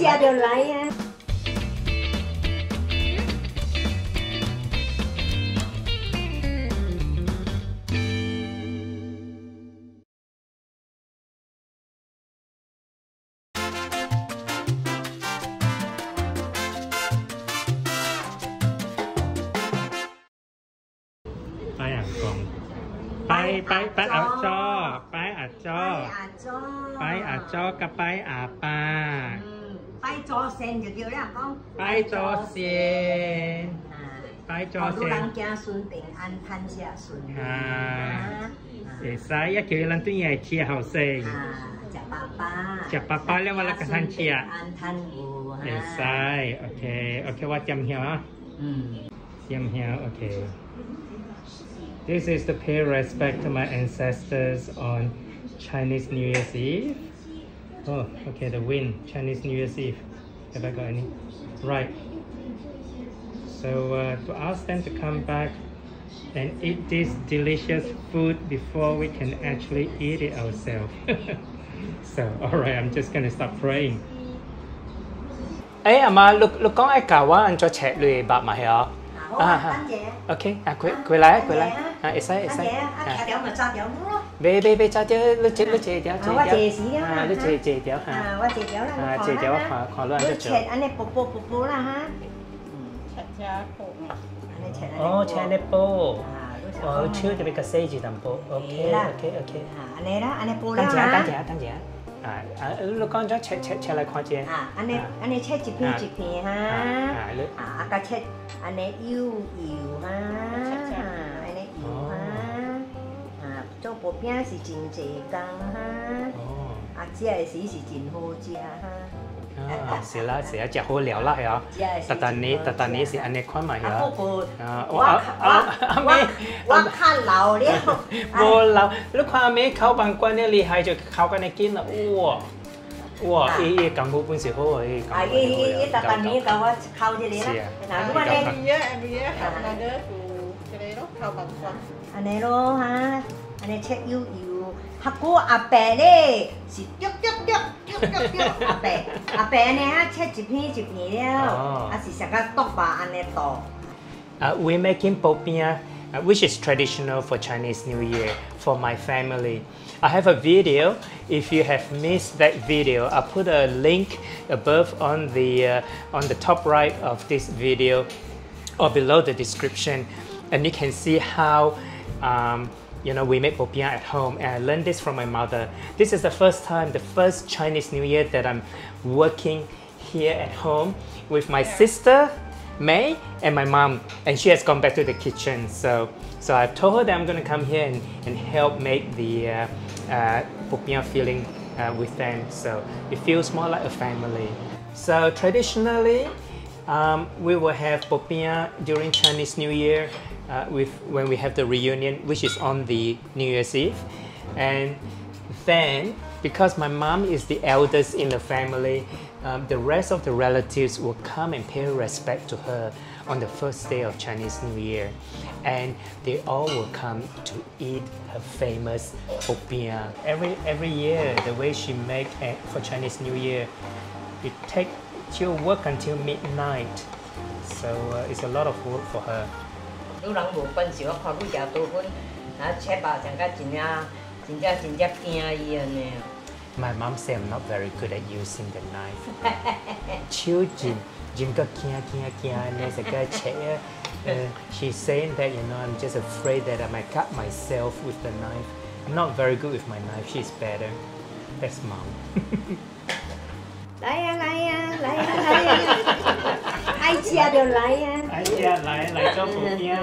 xe đường lại Bái à con Bái, bái, bái à cho. Bái à cho. Bái à cho. Bái à cho Bái à bà 拜祖先就叫人讲拜祖先，拜祖先，老人家孙平安，天下顺利，啊，会使一叫人对人吃好生，啊，吃爸爸，吃爸爸了嘛，那个天吃，安天福，会使，OK OK，我讲下啊，嗯，讲下 OK。This is to pay respect to my ancestors on Chinese New Year's Eve. Oh, okay, the wind, Chinese New Year's Eve. Have I got any? Right. So uh, to ask them to come back and eat this delicious food before we can actually eat it ourselves. so, all right, I'm just going to start praying. Ê à Ama, look, look. có ai cả quá anh cho trẻ lười bạc mà hiểu ok, à, quick, quick, lại, quên lại. À, sai, 别别别早点了解了解一点解一点啊你解解一哈啊我解掉啦哈解掉我看看乱就这样哦全部啊 ok ok ok. 啊等下等下等下啊啊刚才切切切来看见啊啊你切几片几片哈啊切啊你又有饼是真济工哈。哦，啊，食的时是真好食哈。啊，是啦是啦，食好料啦系啊，食的时特特你特特你是安尼看埋啊，啊不。过啊，我我啊啊阿我妹，我较老了。冇老，你看阿妹烤饭馆咧厉害就烤紧你见啦，哇哇，伊伊功夫本事好啊，伊功啊，夫伊伊伊好特别年甲我考一个啦。嗱，如果你 Anh nhớ anh nhớ học là đứa của cái đấy đó thao bằng con 安尼咯哈， 安尼切油油，学过阿伯咧是剁剁剁剁剁剁阿伯，阿伯安尼啊切一片一片了，哦啊是成个剁吧安尼剁。 Uh, we're making popiah, uh, which is traditional for Chinese New Year for my family. I have a video. If you have missed that video, I'll put a link above on the uh, on the top right of this video or below the description, and you can see how. Um, you know, we make popiah at home, and I learned this from my mother. This is the first time, the first Chinese New Year that I'm working here at home with my sister, May, and my mom, and she has gone back to the kitchen. So, so I've told her that I'm to come here and, and help make the uh, uh, popiah filling uh, with them. So it feels more like a family. So traditionally, um, we will have popiah during Chinese New Year uh, with when we have the reunion, which is on the New Year's Eve, and then because my mom is the eldest in the family, um, the rest of the relatives will come and pay respect to her on the first day of Chinese New Year, and they all will come to eat her famous popiah. Every every year, the way she make it for Chinese New Year, it take she'll work until midnight. So uh, it's a lot of work for her. My mom said I'm not very good at using the knife. And. Uh, she's saying that you know I'm just afraid that I might cut myself with the knife. I'm not very good with my knife. She's better. That's mom. Đây lại ai chia được lại ai chia lại lại cho phụ kia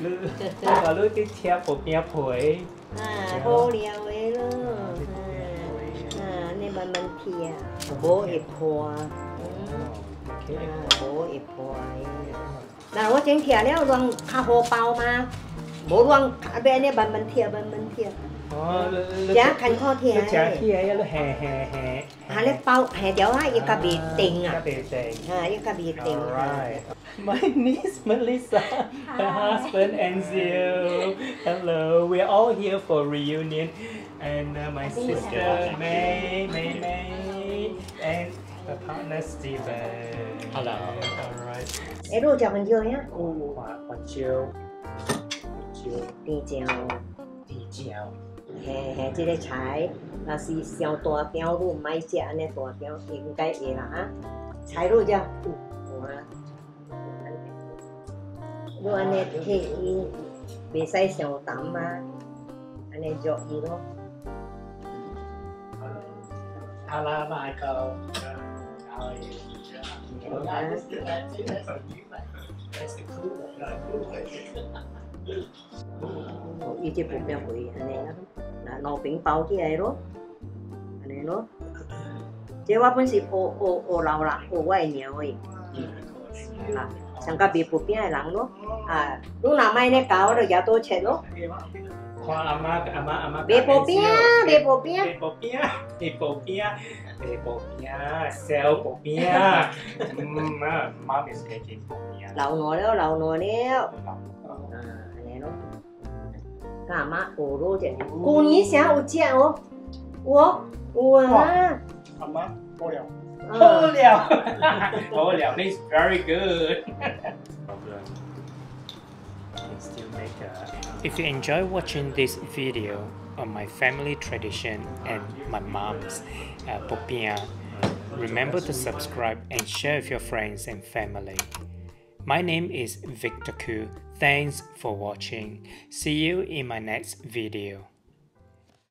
lư và lư cái chia phụ kia phổi. À dạ. bố liều ấy lư dạ, à. à. nên mà mình thìa à, bố ịp phùa ừ. ừ. à, bố ịp phùa là có chính thìa nếu luôn khá hồ bao mà. Bố luôn bên này bằng mình thìa bằng mình thìa. 包吗？无乱啊，别你慢慢吃，慢慢吃，哦，你你这样近靠吃你食的。啲嘢，你系系系。啊，你包下掉啊，伊个味定啊，特别定。啊，伊个味定啊。 Alright. My niece Melissa, her husband Enzio. Hello. We're all here for reunion. And uh, my sister May, May, May. And The partner Steven. Hello. All right. 哎，肉饺很久呀，花花椒，椒甜椒，地椒。 嘿嘿，这个菜那是小大条路买只安尼大条，应该会啦啊。菜路只，有啊，路安尼体伊袂上重啊，安尼足伊咯。阿拉马克，阿爷，伊只不变回安尼啦。noving pauti aero aneno cewa pun si o o o lao la o wai nia oi là chẳng có bị phụ biến hay lắm luôn à lúc nào mai nè cáo rồi giáo tôi chết luôn bê bố bia bê bố bia. Bê bố bia bê bố bia bê bố bia ừ, sell bố bia. Mom is making bố bia. Lâu nói đó lâu nói à, đó này nó 尼咯。甲阿妈学咯者，过年时有食哦，我有啊，阿妈，好了。好啊，了，好了，this is very good. Can still make a- If you enjoy watching this video on my family tradition and my mom's uh, popiah, remember to subscribe and share with your friends and family. My name is Victor Koo. Thanks for watching. See you in my next video.